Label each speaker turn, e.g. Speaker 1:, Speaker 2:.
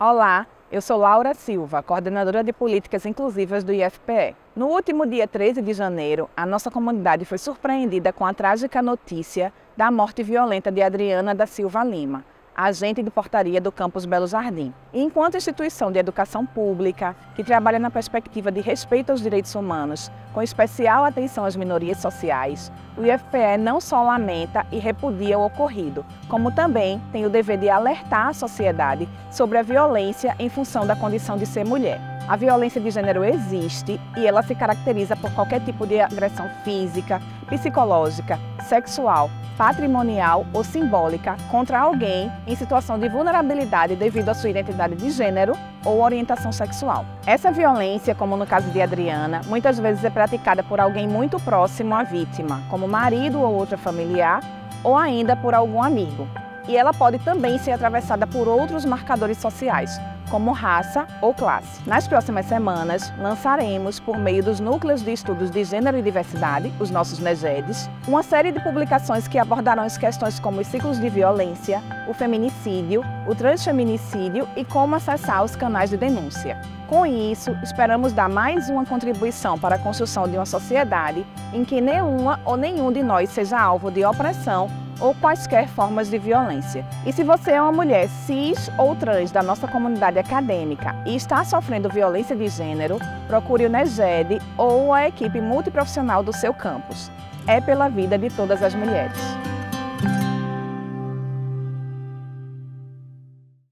Speaker 1: Olá, eu sou Laura Silva, coordenadora de políticas inclusivas do IFPE. No último dia 13 de janeiro, a nossa comunidade foi surpreendida com a trágica notícia da morte violenta de Adriana da Silva Lima, agente de portaria do campus Belo Jardim. E enquanto instituição de educação pública, que trabalha na perspectiva de respeito aos direitos humanos, com especial atenção às minorias sociais, o IFPE não só lamenta e repudia o ocorrido, como também tem o dever de alertar a sociedade sobre a violência em função da condição de ser mulher. A violência de gênero existe e ela se caracteriza por qualquer tipo de agressão física, psicológica, sexual, patrimonial ou simbólica contra alguém em situação de vulnerabilidade devido à sua identidade de gênero ou orientação sexual. Essa violência, como no caso de Adriana, muitas vezes é praticada por alguém muito próximo à vítima, como marido ou outra familiar, ou ainda por algum amigo. E ela pode também ser atravessada por outros marcadores sociais, como raça ou classe. Nas próximas semanas, lançaremos, por meio dos Núcleos de Estudos de Gênero e Diversidade, os nossos NEGEDs, uma série de publicações que abordarão as questões como os ciclos de violência, o feminicídio, o transfeminicídio e como acessar os canais de denúncia. Com isso, esperamos dar mais uma contribuição para a construção de uma sociedade em que nenhuma ou nenhum de nós seja alvo de opressão ou quaisquer formas de violência. E se você é uma mulher cis ou trans da nossa comunidade acadêmica e está sofrendo violência de gênero, procure o NEGED ou a equipe multiprofissional do seu campus. É pela vida de todas as mulheres.